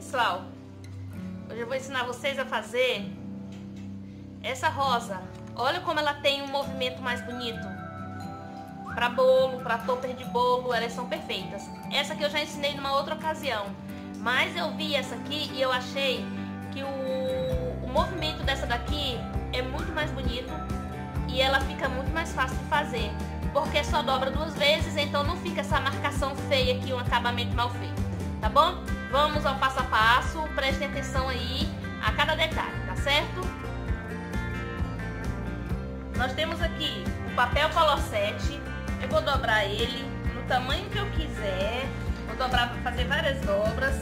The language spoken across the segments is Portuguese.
Pessoal, hoje eu vou ensinar vocês a fazer essa rosa. Olha como ela tem um movimento mais bonito. Para bolo, para topper de bolo, elas são perfeitas. Essa aqui eu já ensinei numa outra ocasião. Mas eu vi essa aqui e eu achei que o, o movimento dessa daqui é muito mais bonito e ela fica muito mais fácil de fazer. Porque só dobra duas vezes, então não fica essa marcação feia aqui, um acabamento mal feito. Tá bom? Vamos ao passo a passo, prestem atenção aí a cada detalhe, tá certo? Nós temos aqui o papel colossete, eu vou dobrar ele no tamanho que eu quiser, vou dobrar para fazer várias dobras.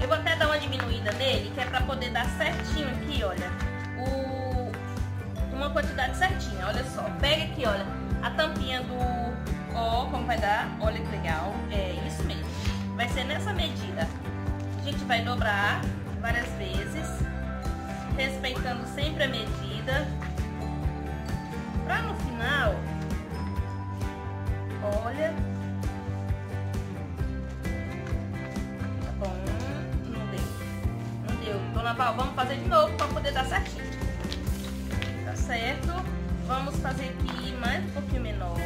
Eu vou até dar uma diminuída nele, que é para poder dar certinho aqui, olha, o, uma quantidade certinha, olha só. Pega aqui, olha, a tampinha do ó, como vai dar, olha que legal, é isso mesmo. Vai ser nessa medida. A gente vai dobrar várias vezes, respeitando sempre a medida. Pra no final, olha, tá bom, não deu, não deu. Dona Val, vamos fazer de novo para poder dar certinho. Tá certo? Vamos fazer aqui mais um pouquinho menor,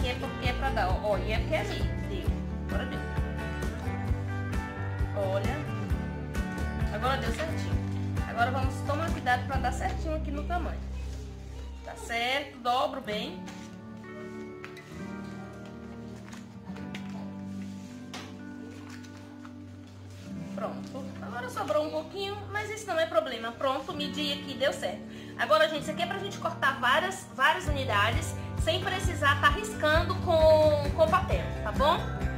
que é porque é pra dar, ó, e é porque é meio, deu, agora deu. Agora deu certinho. Agora vamos tomar cuidado para dar certinho aqui no tamanho. Tá certo? Dobro bem. Pronto. Agora sobrou um pouquinho, mas isso não é problema. Pronto, medi aqui, deu certo. Agora, gente, isso aqui é pra gente cortar várias, várias unidades sem precisar estar tá riscando com, com papel, tá bom?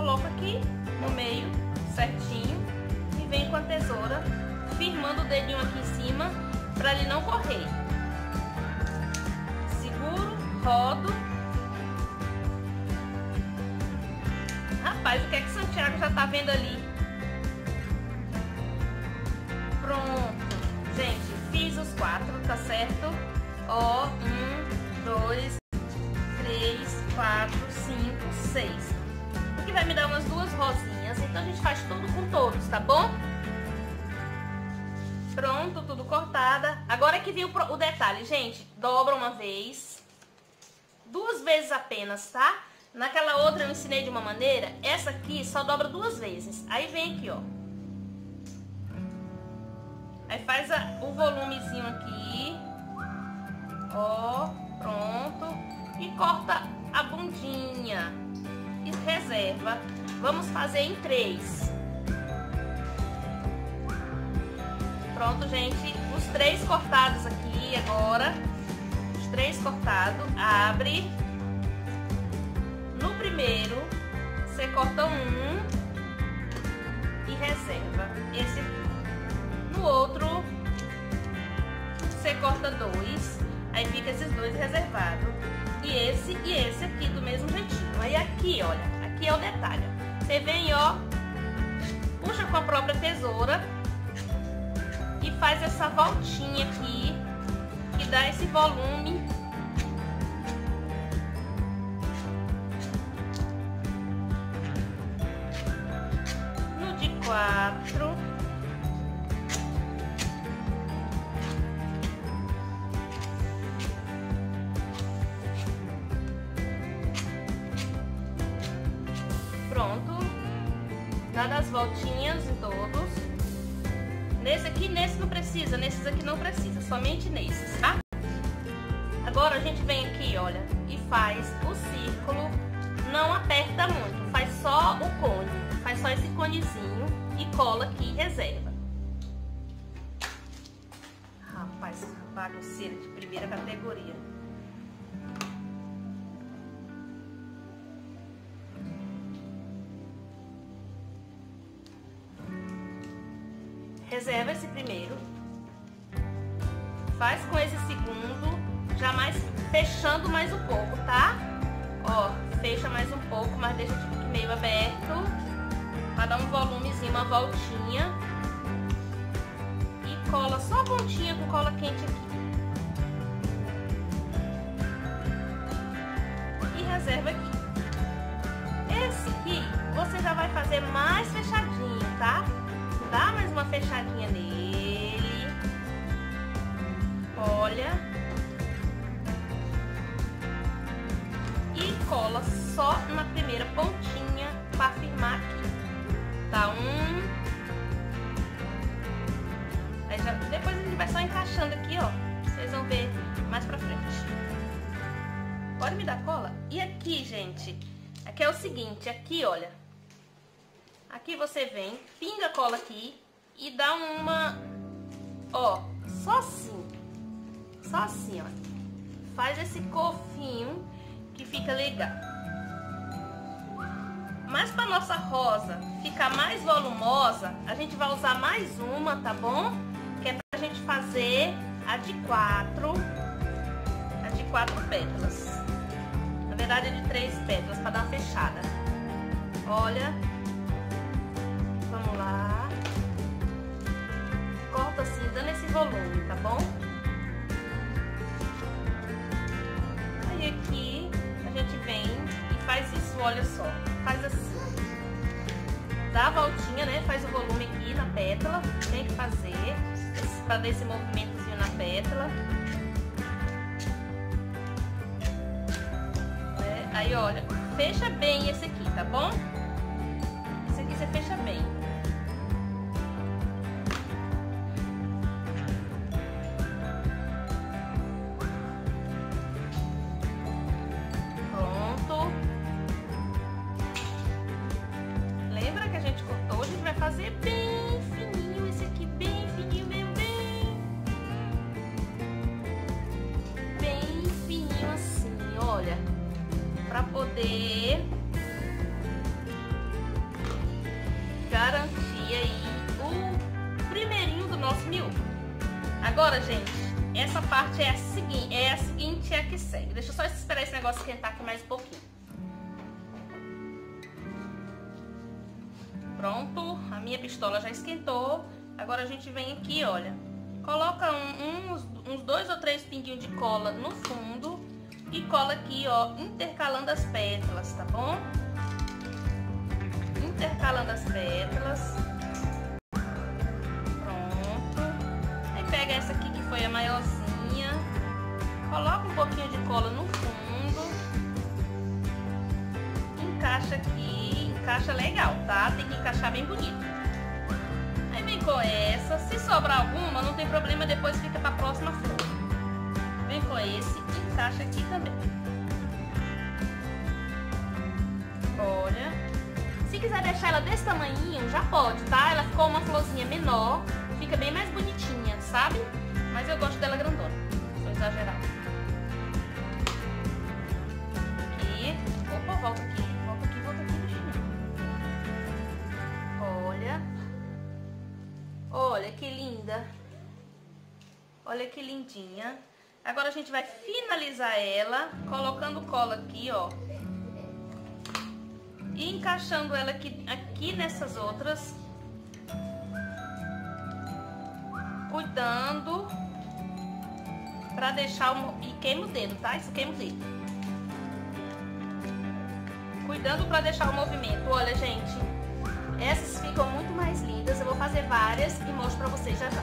Coloca aqui no meio, certinho, e vem com a tesoura, firmando o dedinho aqui em cima, pra ele não correr. Seguro, rodo Rapaz, o que é que Santiago já tá vendo ali? Pronto. Gente, fiz os quatro, tá certo? Ó, um, dois, três, quatro, cinco, seis. Aqui vai me dar umas duas rosinhas, então a gente faz tudo com todos, tá bom? Pronto, tudo cortada. Agora que viu o detalhe, gente, dobra uma vez, duas vezes apenas, tá? Naquela outra eu ensinei de uma maneira, essa aqui só dobra duas vezes. Aí vem aqui, ó. Aí faz a, o volumezinho aqui. Ó, pronto. E corta a bundinha. E reserva. Vamos fazer em três. Pronto, gente. Os três cortados aqui agora. Os três cortados. Abre primeiro, você corta um e reserva. Esse. No outro, você corta dois, aí fica esses dois reservados. E esse e esse aqui, olha, aqui é o detalhe. Você vem, ó, puxa com a própria tesoura e faz essa voltinha aqui, que dá esse volume quatro. Dá as voltinhas em todos. Nesse aqui, nesse não precisa, nesses aqui não precisa, somente nesses, tá? Agora a gente vem aqui, olha, e faz o círculo, não aperta muito, faz só o cone, faz só esse conezinho e cola aqui reserva. Rapaz, bagunceira de primeira categoria. reserva esse primeiro, faz com esse segundo, já mais fechando mais um pouco, tá? Ó, fecha mais um pouco, mas deixa tipo que meio aberto, pra dar um volumezinho, uma voltinha. E cola só a pontinha com cola quente aqui. E reserva aqui. Esse aqui, você já vai fazer mais fechadinho, tá? Dá mais uma fechadinha nele. Olha. E cola só na primeira pontinha para firmar aqui. Tá? Um. Aí já, depois a gente vai só encaixando aqui, ó. Vocês vão ver mais pra frente. Pode me dar cola? E aqui, gente, aqui é o seguinte, aqui, olha. Aqui você vem, pinga a cola aqui e dá uma, ó, só assim. Só assim, ó. Faz esse cofinho que fica legal. Mas para nossa rosa ficar mais volumosa, a gente vai usar mais uma, tá bom? Que é pra gente fazer a de quatro, a de quatro pétalas. Na verdade é de três pétalas para dar uma fechada. Olha, vamos lá. Corta assim, dando esse volume, tá bom? Aí aqui a gente vem e faz isso, olha só. Faz assim. Dá a voltinha, né? Faz o volume aqui na pétala. Tem que fazer para dar esse movimentozinho na pétala. É, aí, olha, fecha bem esse aqui, tá bom? Esse aqui você fecha bem. Garantir aí o primeirinho do nosso miolo. Agora, gente, essa parte é a seguinte, é a seguinte, é a que segue. Deixa eu só esperar esse negócio esquentar aqui mais um pouquinho. Pronto, a minha pistola já esquentou. Agora a gente vem aqui, olha. Coloca um, uns, uns dois ou três pinguinhos de cola no fundo e cola aqui, ó, intercalando as pétalas, tá bom? Intercalando as pétalas. Pronto. Aí pega essa aqui que foi a maiorzinha. Coloca um pouquinho de cola no fundo. Encaixa aqui. Encaixa legal, tá? Tem que encaixar bem bonito. Aí vem com essa. Se sobrar alguma, não tem problema. Depois fica pra próxima flor. Vem com esse. Encaixa aqui também. Olha. Se quiser deixar ela desse tamanhinho, já pode, tá? Ela ficou uma florzinha menor, fica bem mais bonitinha, sabe? Mas eu gosto dela grandona, sou exagerada. Aqui. Opa, volta aqui. Volta aqui, volta aqui, bichinho. Olha. Olha que linda. Olha que lindinha. Agora a gente vai finalizar ela colocando cola aqui, ó encaixando ela aqui, aqui nessas outras. Cuidando pra deixar o... E queima o dedo, tá? Isso queima o dedo. Cuidando pra deixar o movimento. Olha, gente, essas ficam muito mais lindas. Eu vou fazer várias e mostro pra vocês já já.